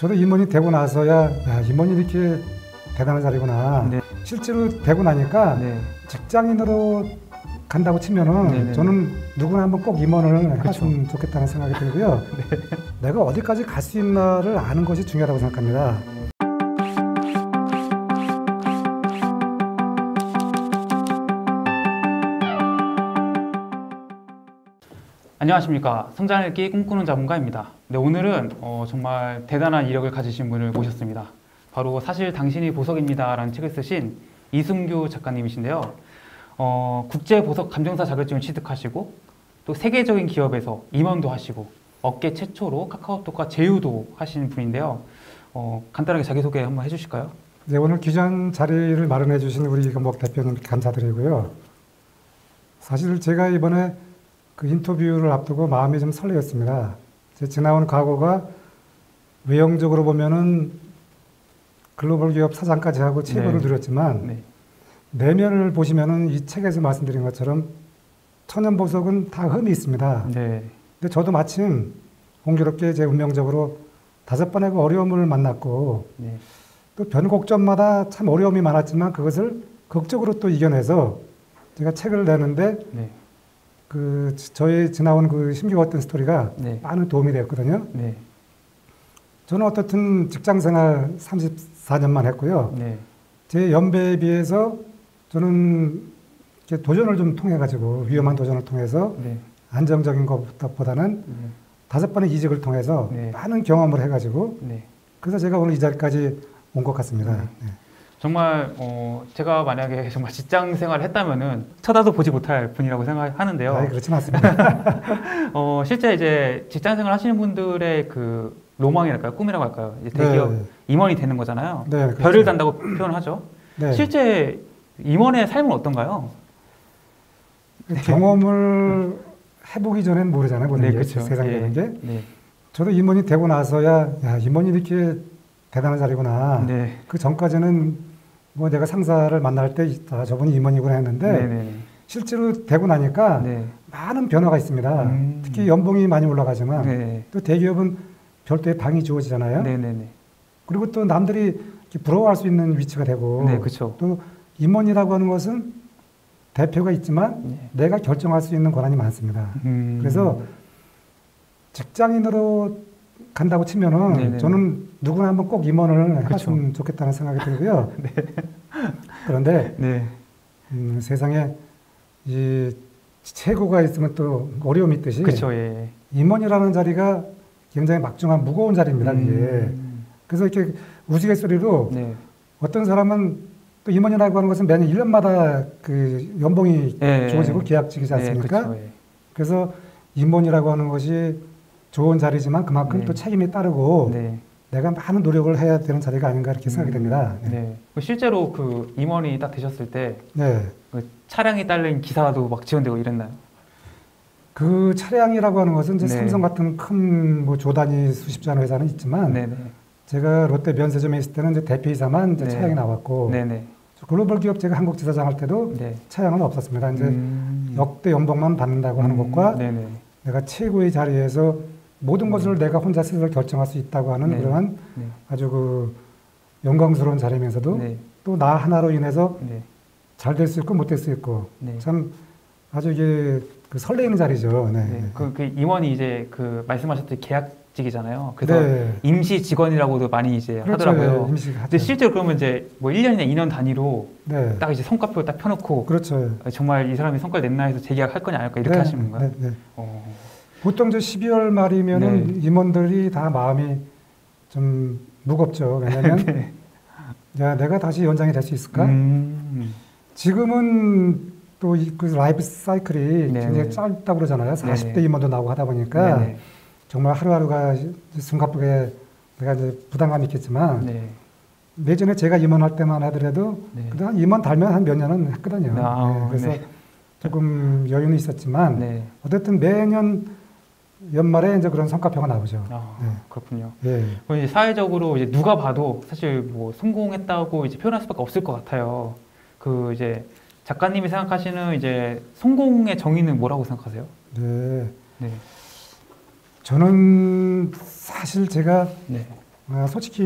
저도 임원이 되고 나서야 야, 임원이 이렇게 대단한 자리구나. 네. 실제로 되고 나니까 네. 직장인으로 간다고 치면은 네네. 저는 누구나 한번 꼭 임원을 그렇죠. 해봤으면 좋겠다는 생각이 들고요. 네. 내가 어디까지 갈 수 있나를 아는 것이 중요하다고 생각합니다. 안녕하십니까 성장일기 꿈꾸는 자문가입니다. 네, 오늘은 어, 정말 대단한 이력을 가지신 분을 모셨습니다. 바로 사실 당신이 보석입니다 라는 책을 쓰신 이승규 작가님이신데요. 어, 국제 보석 감정사 자격증을 취득하시고 또 세계적인 기업에서 임원도 하시고 업계 최초로 카카오톡과 제휴도 하신 분인데요. 어, 간단하게 자기소개 한번 해주실까요? 네, 오늘 귀한 자리를 마련해 주신 우리 이건복 대표님 감사드리고요. 사실 제가 이번에 그 인터뷰를 앞두고 마음이 좀 설레었습니다. 제 지나온 과거가 외형적으로 보면은 글로벌 기업 사장까지 하고 체벌을 네. 누렸지만 네. 내면을 보시면은 이 책에서 말씀드린 것처럼 천연 보석은 다 흠이 있습니다. 네. 근데 저도 마침 공교롭게 제 운명적으로 다섯 번의 그 어려움을 만났고 네. 또 변곡점마다 참 어려움이 많았지만 그것을 극적으로 또 이겨내서 제가 책을 내는데 네. 그 저의 지나온 그 힘겨웠던 스토리가 네. 많은 도움이 되었거든요. 네. 저는 어떻든 직장 생활 34년만 했고요. 네. 제 연배에 비해서 저는 이렇게 도전을 좀 통해 가지고 위험한 도전을 통해서 네. 안정적인 것보다는 네. 다섯 번의 이직을 통해서 네. 많은 경험을 해 가지고 네. 그래서 제가 오늘 이 자리까지 온 것 같습니다. 네. 네. 정말 어, 제가 만약에 정말 직장 생활을 했다면은 쳐다도 보지 못할 분이라고 생각하는데요. 아니, 그렇진 않습니다. 어, 실제 이제 직장 생활 하시는 분들의 그 로망이랄까요, 꿈이라고 할까요? 이제 대기업 네, 임원이 되는 거잖아요. 네, 그렇죠. 별을 단다고 표현하죠. 네. 실제 임원의 삶은 어떤가요? 경험을 해보기 전엔 모르잖아요. 게 그렇죠. 세상에 예. 되는 게. 네. 저도 임원이 되고 나서야 야 임원이 이렇게 대단한 자리구나. 네. 그 전까지는 뭐 내가 상사를 만날 때 아, 저분이 임원이구나 했는데 네. 네. 실제로 되고 나니까 네. 많은 변화가 있습니다. 음. 특히 연봉이 많이 올라가지만 네. 또 대기업은 별도의 방이 주어지잖아요. 네. 네. 네. 그리고 또 남들이 부러워할 수 있는 위치가 되고 네. 그렇죠. 또 임원이라고 하는 것은 대표가 있지만 네. 내가 결정할 수 있는 권한이 많습니다. 음. 그래서 직장인으로 간다고 치면은 네네. 저는 누구나 한번 꼭 임원을 그쵸. 해봤으면 좋겠다는 생각이 들고요. 그런데 네. 음, 세상에 이 최고가 있으면 또 어려움이 있듯이 그렇죠. 예. 임원이라는 자리가 굉장히 막중한 무거운 자리입니다. 음. 그래서 이렇게 우스갯소리로 네. 어떤 사람은 또 임원이라고 하는 것은 매년 1년마다 그 연봉이 예. 주어지고 계약직이지 않습니까? 네, 그렇죠. 예. 그래서 임원이라고 하는 것이 좋은 자리지만 그만큼 네. 또 책임이 따르고 네. 내가 많은 노력을 해야 되는 자리가 아닌가 이렇게 생각이 됩니다. 네. 네. 그 실제로 그 임원이 딱 되셨을 때 네. 그 차량이 딸린 기사도 막 지원되고 이랬나요? 그 차량이라고 하는 것은 이제 네. 삼성 같은 큰 뭐 조단위 수십 자 회사는 있지만. 제가 롯데 면세점에 있을 때는 이제 대표이사만 이제 네. 차량이 나왔고 네네. 글로벌 기업 제가 한국 지사장 할 때도 네. 차량은 없었습니다. 이제 음. 역대 연봉만 받는다고 하는 음, 것과 네네. 내가 최고의 자리에서 모든 것을 내가 혼자 스스로 결정할 수 있다고 하는 네. 그러한 네. 아주 그 영광스러운 자리면서도 네. 또나 하나로 인해서 네. 잘될 수 있고 못 될 수 있고 네. 참 아주 이게 그 설레이는 자리죠. 네. 네. 그, 그 임원이 이제 그 말씀하셨듯이 계약 직이잖아요. 그래서 네. 임시 직원이라고도 많이 이제 그렇죠. 하더라고요. 예, 임시 근데 실제로 그러면 이제 뭐 1년이나 2년 단위로 네. 딱 이제 성과표를 딱 펴놓고 그렇죠. 정말 이 사람이 성과를 냈나 해서 재계약할 거냐 안 할 거냐 이렇게 네, 하시는 건가요? 네, 네. 어. 보통 저 12월 말이면은 네. 임원들이 다 마음이 좀 무겁죠. 왜냐하면 네. 야 내가 다시 연장이 될 수 있을까? 음. 지금은 또 그 라이프 사이클이 네, 굉장히 네. 짧다고 그러잖아요. 네, 40대 네. 임원도 나오고 하다 보니까 네네. 정말 하루하루가 숨가쁘게 내가 이제 부담감이 있겠지만 네. 예전에 제가 임원할 때만 하더라도 네. 한 임원 달면 한 몇 년은 했거든요. 아, 네, 그래서 네. 조금 여유는 있었지만 네. 어쨌든 매년 연말에 이제 그런 성과표가 나오죠. 아, 네. 그렇군요. 예. 이제 사회적으로 이제 누가 봐도 사실 뭐 성공했다고 이제 표현할 수밖에 없을 것 같아요. 그 이제 작가님이 생각하시는 이제 성공의 정의는 뭐라고 생각하세요? 네. 네. 저는 사실 제가 네. 아, 솔직히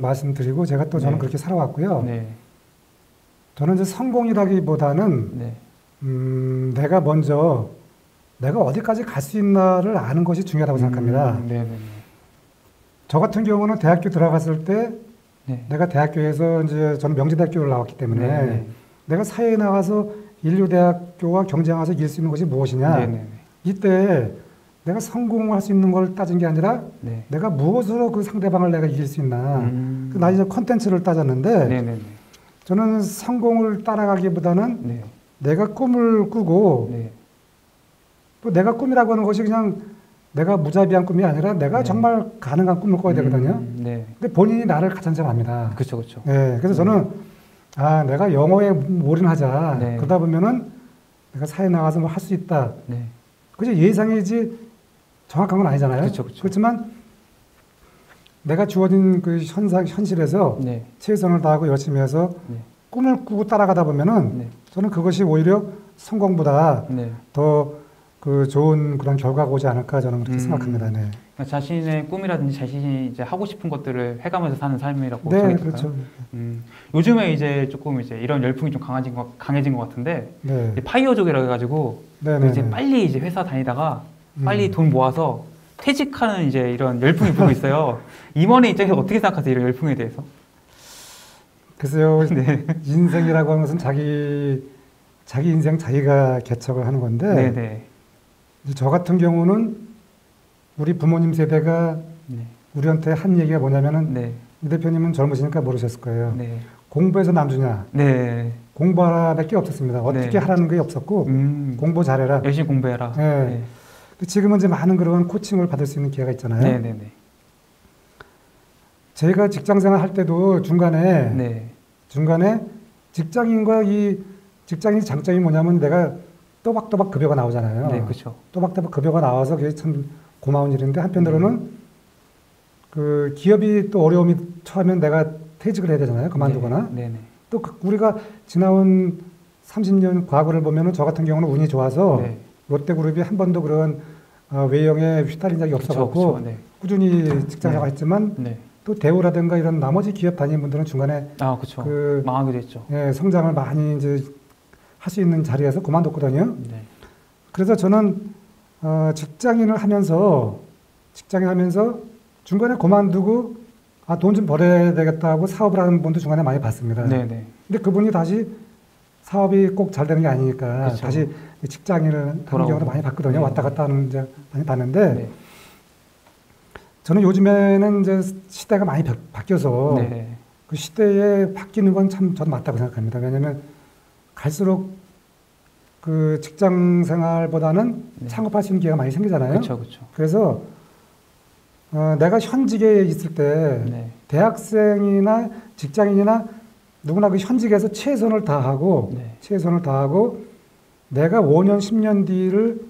말씀드리고 제가 또 저는 네. 그렇게 살아왔고요. 네. 저는 이제 성공이라기보다는 네. 음, 내가 먼저 내가 어디까지 갈 수 있나를 아는 것이 중요하다고 생각합니다. 음, 네네네. 저 같은 경우는 대학교 들어갔을 때 네. 내가 대학교에서 이제 저는 명지대학교를 나왔기 때문에 네네. 내가 사회에 나가서 인류대학교와 경쟁해서 이길 수 있는 것이 무엇이냐 네네네. 이때 내가 성공할 수 있는 걸 따진 게 아니라 네. 내가 무엇으로 그 상대방을 내가 이길 수 있나 음. 그나 이제 컨텐츠를 따졌는데 네네네. 저는 성공을 따라가기보다는 네. 내가 꿈을 꾸고 네. 또 내가 꿈이라고 하는 것이 그냥 내가 무자비한 꿈이 아니라 내가 네. 정말 가능한 꿈을 꿔야 되거든요. 음, 네. 근데 본인이 나를 가장 잘 압니다. 그렇죠, 그렇죠. 네, 그래서 저는 아 내가 영어에 올인하자. 네. 그러다 보면은 내가 사회 나가서 뭐 할 수 있다. 네. 그게 예상이지 정확한 건 아니잖아요. 그쵸, 그쵸. 그렇지만 내가 주어진 그 현상 현실에서 네. 최선을 다하고 열심히 해서 네. 꿈을 꾸고 따라가다 보면은 네. 저는 그것이 오히려 성공보다 네. 더 그 좋은 그런 결과가 오지 않을까 저는 그렇게 음. 생각합니다. 네, 그러니까 자신의 꿈이라든지 자신이 이제 하고 싶은 것들을 해가면서 사는 삶이라고 네? 그렇죠. 음, 요즘에 이제 조금 이제 이런 열풍이 좀 강해진 것 강해진 것 같은데 네, 파이어족이라 해가지고 네, 네. 이제 네. 빨리 이제 회사 다니다가 음. 빨리 돈 모아서 퇴직하는 이제 이런 열풍이 불고 있어요. 임원의 입장에서 어떻게 생각하세요? 이런 열풍에 대해서? 글쎄요, 네. 인생이라고 하는 것은 자기 자기 인생 자기가 개척을 하는 건데 네, 네. 저 같은 경우는 우리 부모님 세대가 네. 우리한테 한 얘기가 뭐냐면은 네. 이 대표님은 젊으시니까 모르셨을 거예요. 네. 공부해서 남주냐? 네. 공부하라밖에 없었습니다. 어떻게 네. 하라는 게 없었고 음. 공부 잘해라. 열심히 공부해라. 네. 근데 지금은 이제 많은 그런 코칭을 받을 수 있는 기회가 있잖아요. 네, 네, 네. 제가 직장생활 할 때도 중간에 네. 중간에 직장인과 이 직장인 장점이 뭐냐면 내가 또박또박 급여가 나오잖아요. 네, 그렇죠. 또박또박 급여가 나와서 그게 참 고마운 일인데 한편으로는 음. 그 기업이 또 어려움이 처하면 내가 퇴직을 해야 되잖아요. 그만두거나 네, 네. 또 그- 우리가 지나온 30년 과거를 보면은 저 같은 경우는 운이 좋아서 네. 롯데그룹이 한 번도 그런 어, 외형에 휘달린 적이 없어갖고. 네. 꾸준히 직장생활 했지만 네. 또 대우라든가 이런 나머지 기업 다니는 분들은 중간에 아, 그렇죠. 그 망하게 됐죠. 예, 성장을 많이 이제 할 수 있는 자리에서 그만뒀거든요. 네. 그래서 저는 어, 직장인을 하면서 직장인 하면서 중간에 그만두고 아, 돈 좀 벌어야 되겠다 하고 사업을 하는 분도 중간에 많이 봤습니다. 네, 네. 근데 그분이 다시 사업이 꼭 잘 되는 게 아니니까 그쵸. 다시 직장인을 하는. 경우도 많이 봤거든요. 네. 왔다 갔다 하는 이제 많이 봤는데 네. 저는 요즘에는 이제 시대가 많이 바, 바뀌어서 네. 그 시대에 바뀌는 건 참 저도 맞다고 생각합니다. 왜냐하면 갈수록 그 직장 생활보다는 네. 창업할 수 있는 기회가 많이 생기잖아요. 그렇죠, 그렇죠. 그래서 어, 내가 현직에 있을 때 네. 대학생이나 직장인이나 누구나 그 현직에서 최선을 다하고 네. 최선을 다하고 내가 5년, 10년 뒤를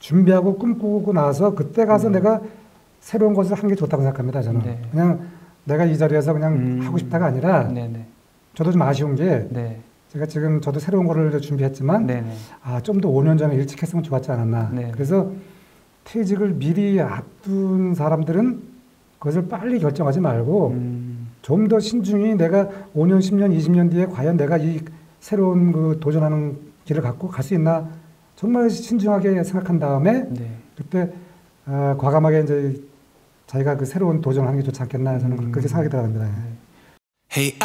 준비하고 꿈꾸고 나서 그때 가서 음. 내가 새로운 것을 하는 게 좋다고 생각합니다. 저는 네. 그냥 내가 이 자리에서 그냥 음. 하고 싶다가 아니라. 저도 좀 아쉬운 게 네. 제가 지금 저도 새로운 거를 준비했지만 네, 네. 아, 좀 더 5년 전에 일찍 했으면 좋았지 않았나. 네. 그래서 퇴직을 미리 앞둔 사람들은 그것을 빨리 결정하지 말고 음. 좀더 신중히 내가 5년, 10년, 20년 뒤에 과연 내가 이 새로운 그 도전하는 길을 갖고 갈 수 있나 정말 신중하게 생각한 다음에 네. 그때 아, 과감하게 이제 자기가 그 새로운 도전을 하는 게 좋지 않겠나 저는 음. 그렇게 생각이 들어갑니다. Hey,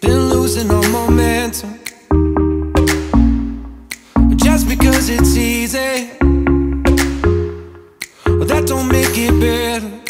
Been losing all momentum. Just because it's easy, that don't make it better.